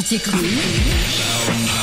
Didier Clown.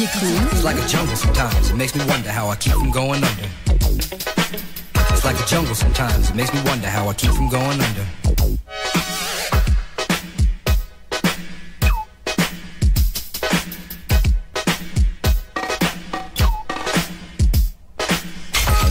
DJ Cru. It's like a jungle sometimes. It makes me wonder how I keep from going under. It's like a jungle sometimes. It makes me wonder how I keep from going under.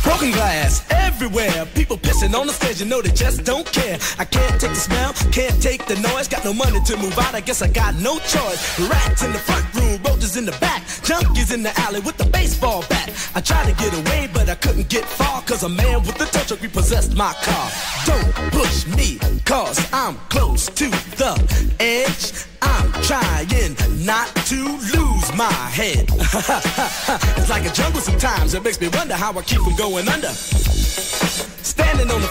Broken glass everywhere. People pissing on the stage, you know they just don't care. I can't take the smell, can't take the noise. Got no money to move out, I guess I got no choice. Rats in the front room, roaches in the back. Junkies in the alley with the baseball bat. I tried to get away, but I couldn't get far. Cause a man with a tow truck repossessed my car. Don't push me, cause I'm close to the edge. I'm trying not to lose my head. it's like a jungle sometimes. It makes me wonder how I keep from going under. Standing on the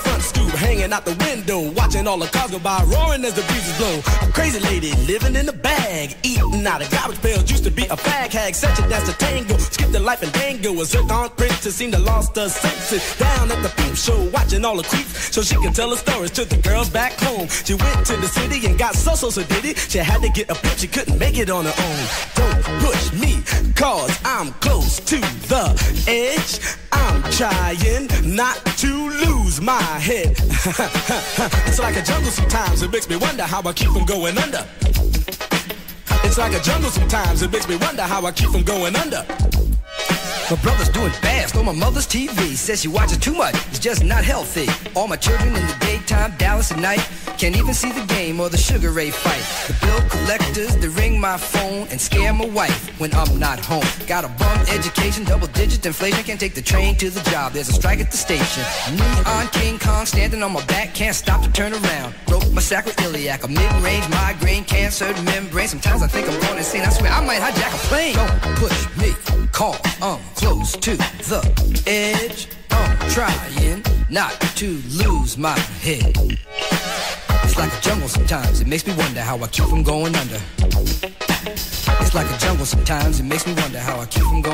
hanging out the window, watching all the cars go by, roaring as the breezes blow. A crazy lady living in a bag, eating out of garbage pails. Used to be a fag hag, such a dance to tango. Skipped the life and dango. A zircon princess seemed to lost her senses. Down at the peep show, watching all the creeps, so she can tell her stories to the girls back home. She went to the city and got so so so. She had to get a pimp, she couldn't make it on her own. Don't push me, cause I'm close to the edge. Trying not to lose my head. it's like a jungle sometimes, it makes me wonder how I keep from going under. It's like a jungle sometimes, it makes me wonder how I keep from going under. My brother's doing fast on my mother's TV. Says she watches too much, it's just not healthy. All my children in the daytime, Dallas at night. Can't even see the game or the Sugar Ray fight. The bill collectors, they ring my phone and scare my wife when I'm not home. Got a bum education, double digit inflation. Can't take the train to the job, there's a strike at the station. Neon King Kong standing on my back, can't stop to turn around. Broke my sacroiliac, a mid-range migraine, cancer membrane. Sometimes I think I'm going insane, I swear I might hijack a plane. Don't push me, I'm close to the edge. I'm trying not to lose my head. It's like a jungle sometimes, it makes me wonder how I keep from going under. It's like a jungle sometimes, it makes me wonder how I keep from going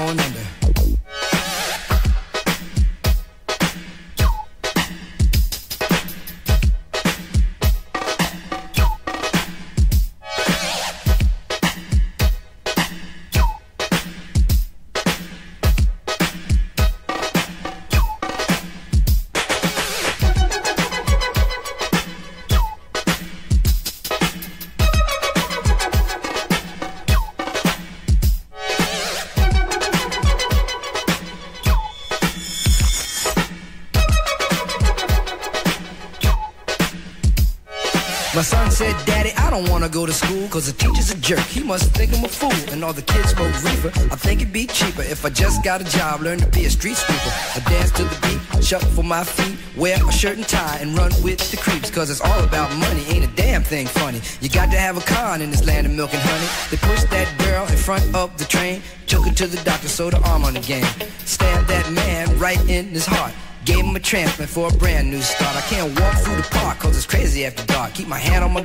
My son said, Daddy, I don't wanna go to school Cause the teacher's a jerk, he must think I'm a fool. And all the kids smoke reefer, I think it'd be cheaper If I just got a job, learn to be a street sweeper. I dance to the beat, shuffle my feet Wear a shirt and tie and run with the creeps Cause it's all about money, ain't a damn thing funny. You got to have a con in this land of milk and honey. They pushed that girl in front of the train Took her to the doctor, sewed her arm on the game. Stabbed that man right in his heart Gave him a transplant for a brand new start. I can't walk through the park cause it's crazy after dark. Keep my hand on my